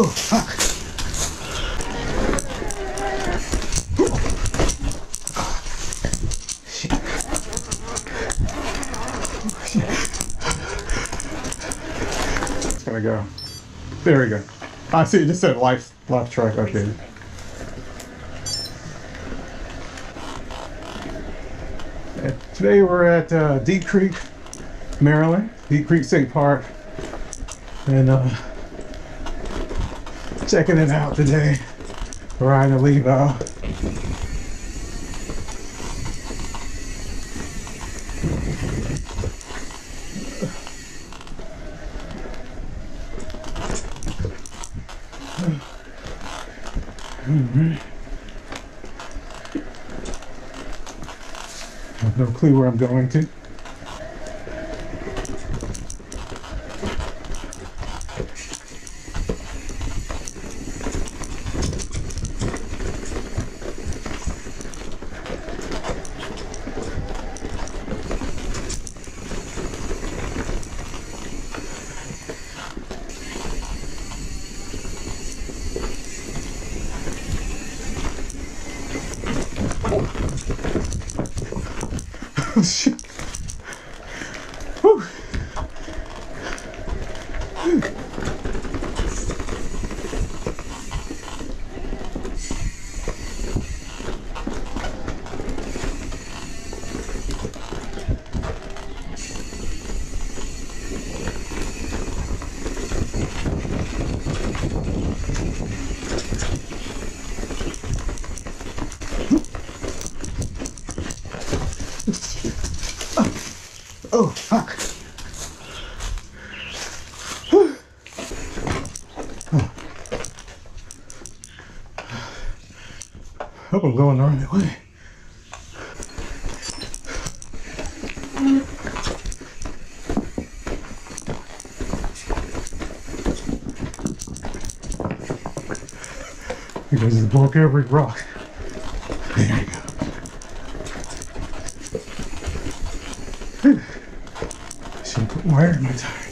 Oh, fuck. It's gonna go. There we go. I see. It just said life, life track. Okay. Uh, Today we're at uh, Deep Creek, Maryland, Deep Creek State Park, and uh, checking it out today. Ryan and Levo. I have no clue where I'm going to. Deus. Hope I'm going the right way. Here goes the broke every rock. There you go. Should put wire in my tire.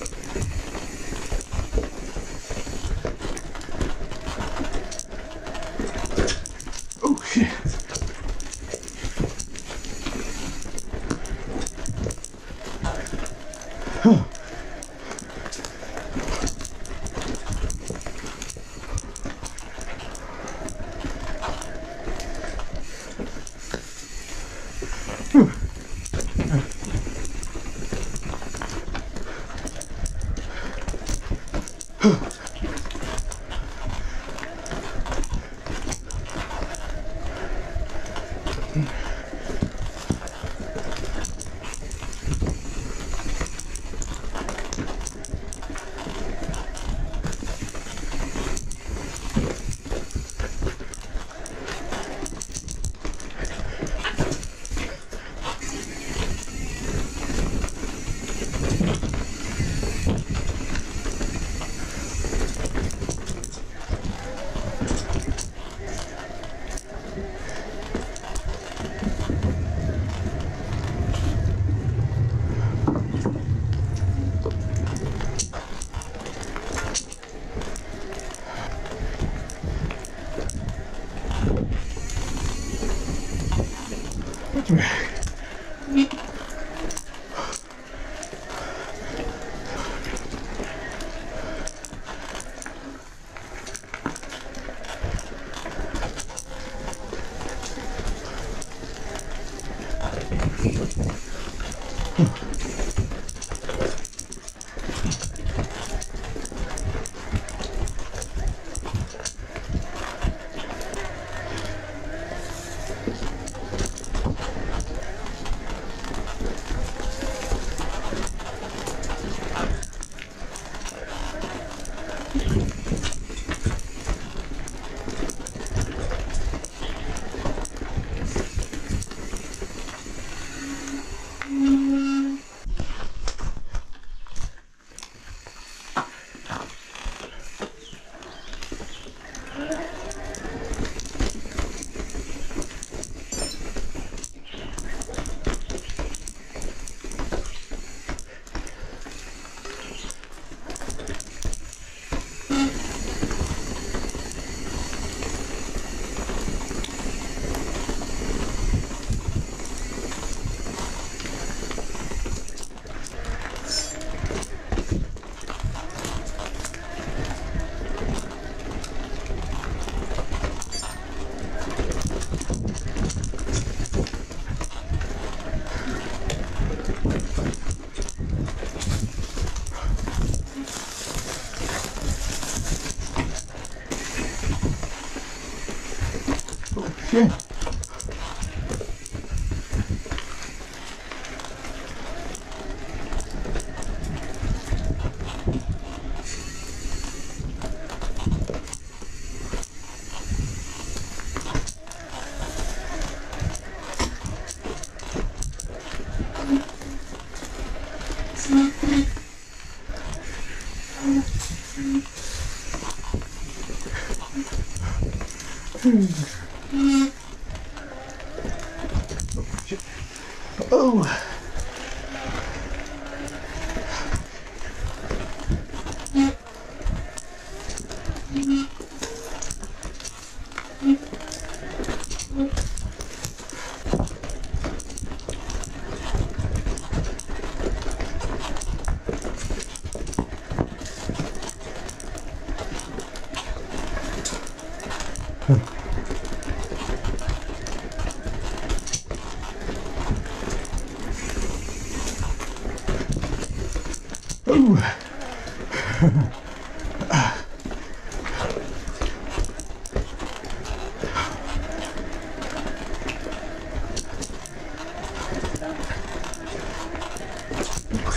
Oh.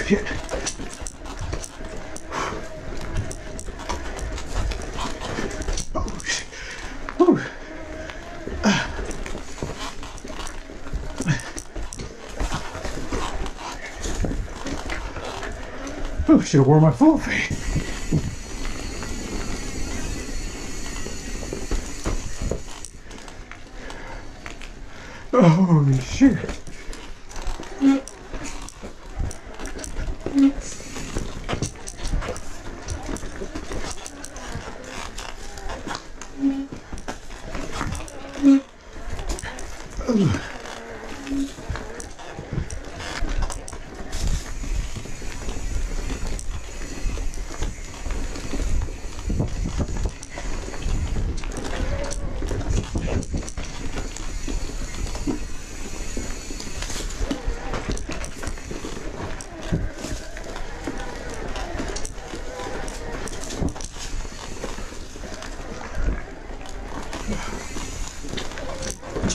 Oh, shit. Oh, shit. Ooh. Oh, should have worn my full face. Holy oh, shit.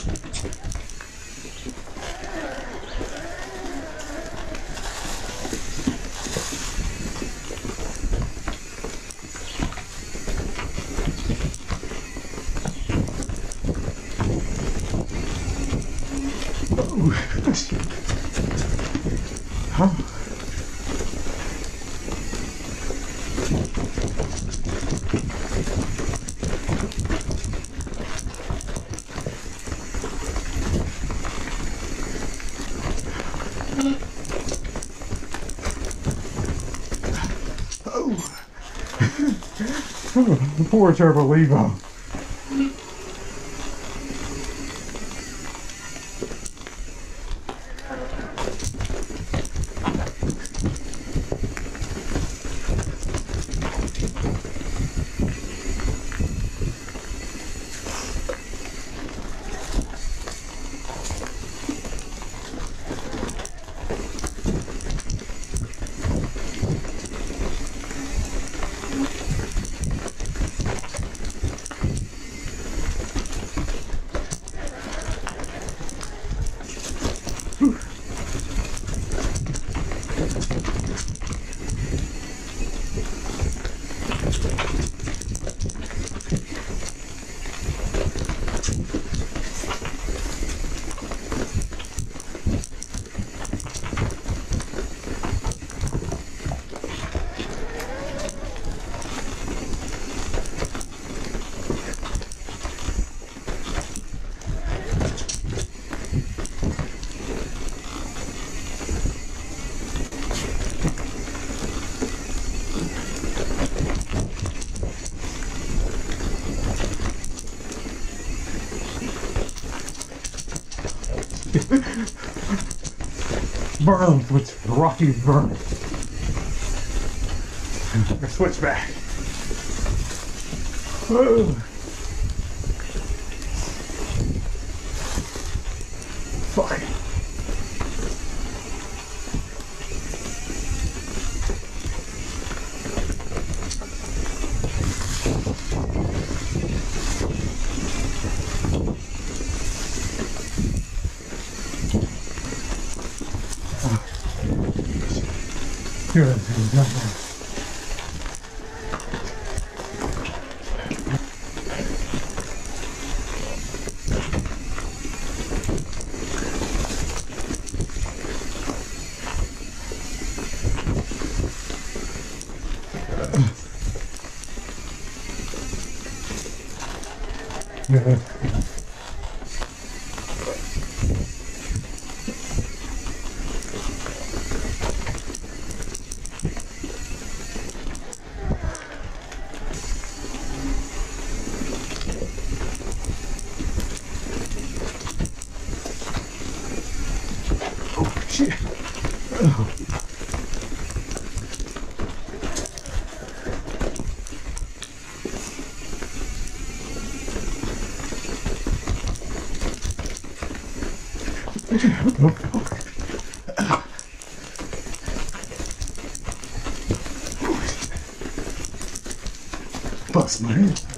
Oh. Oh. oh, poor Turbo Levo. Burns with Rocky Burn. Switch back. Oh. 確かに。Bust my head.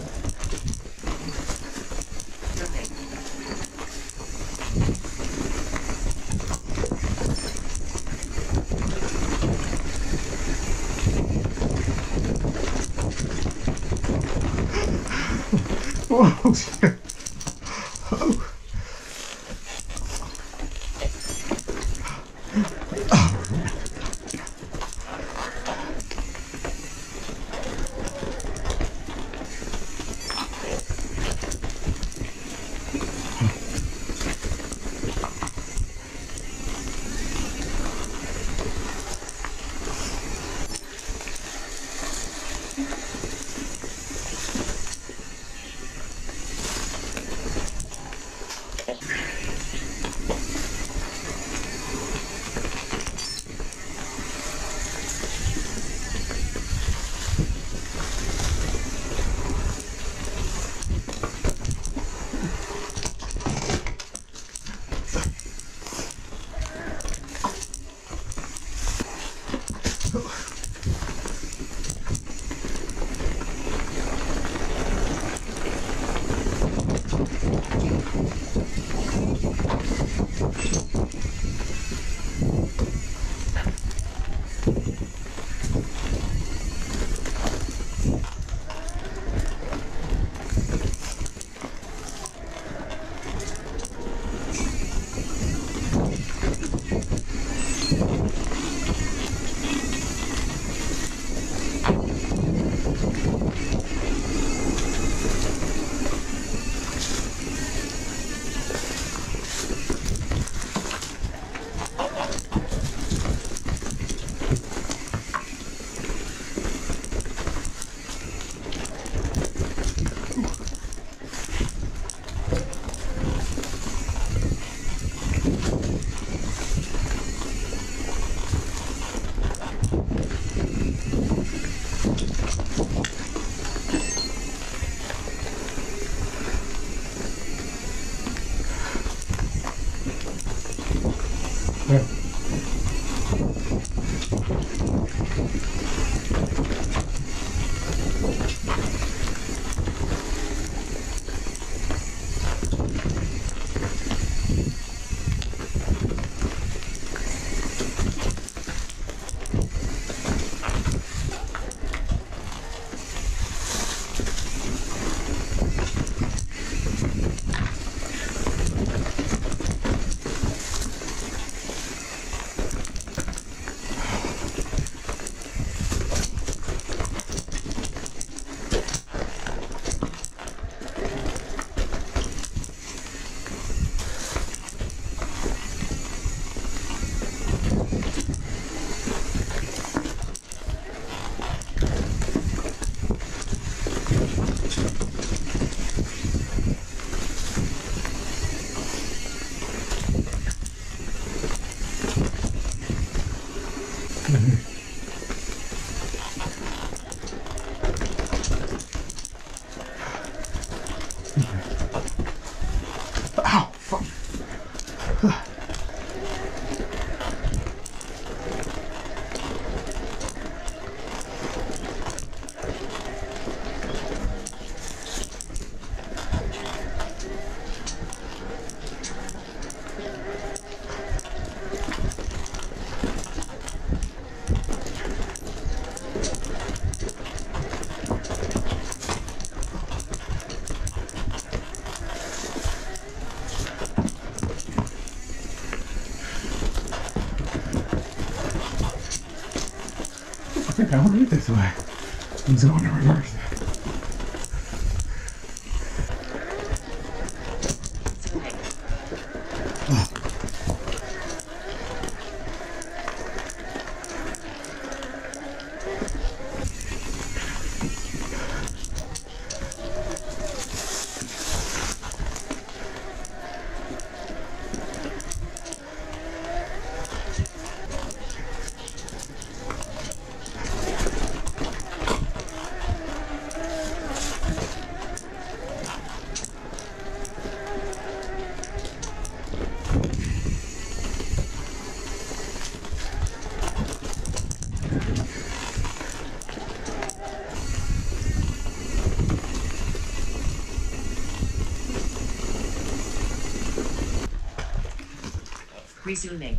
I went this way. I'm just going to reverse Resuming.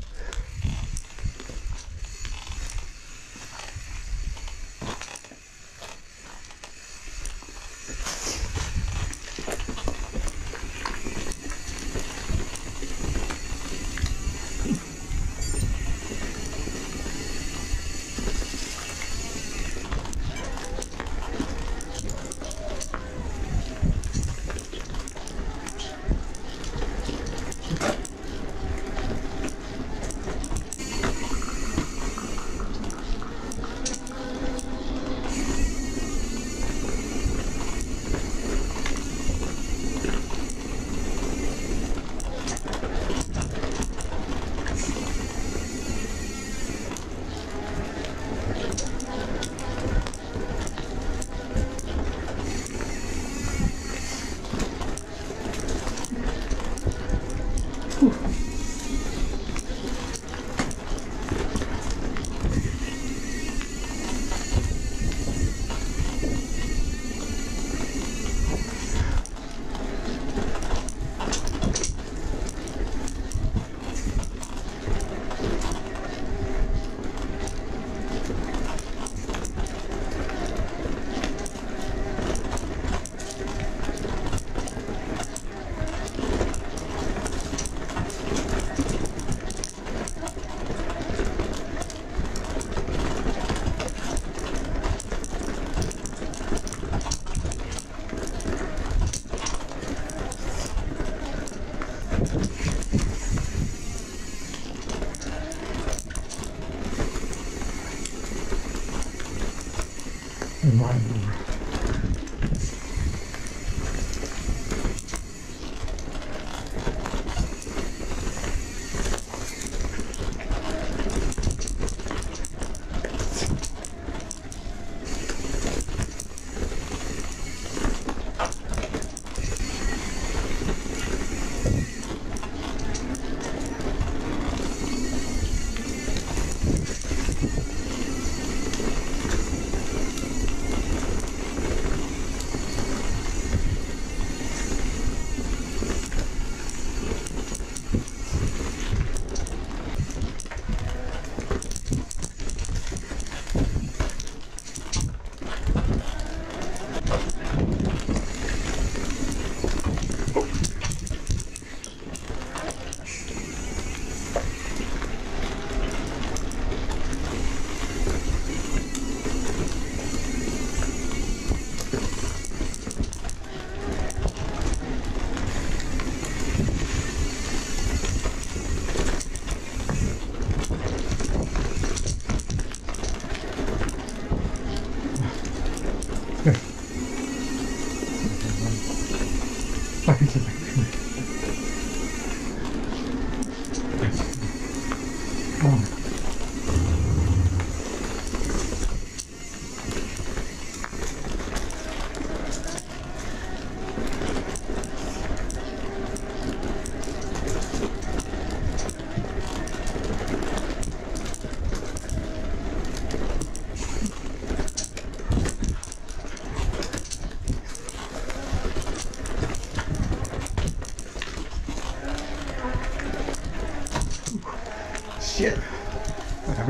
Mm-hmm.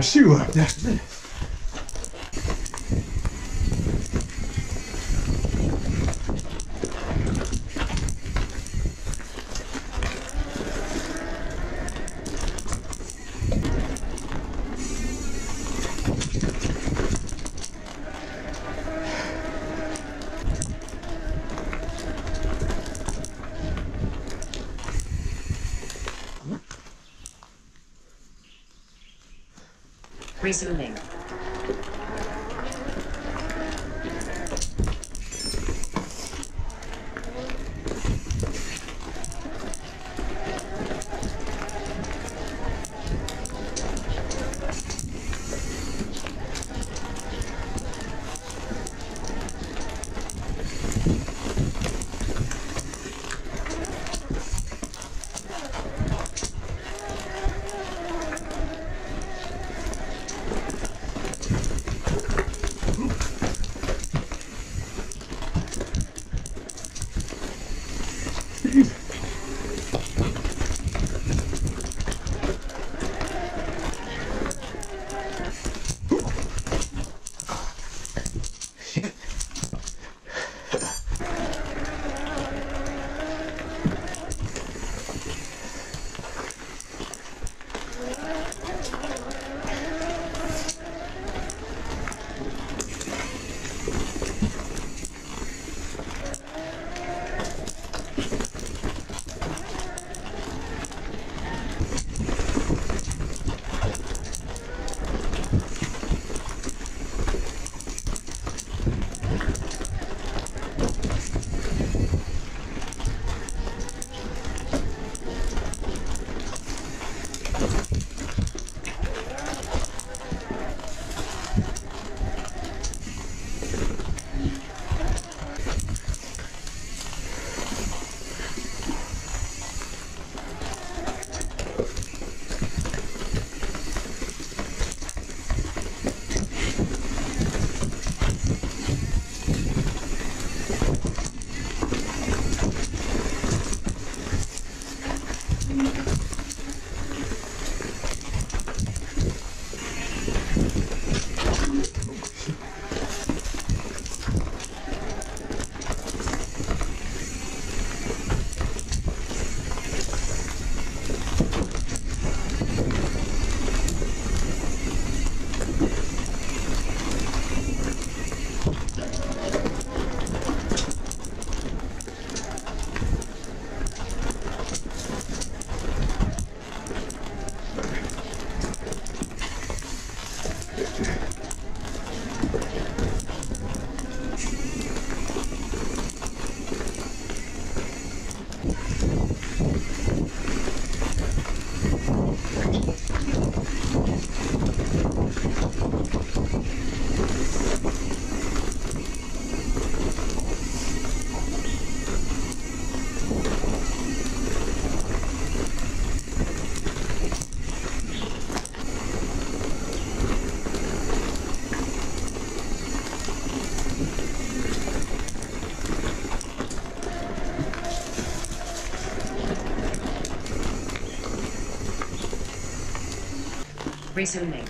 Shoe up Resuming. Resuming.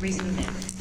reason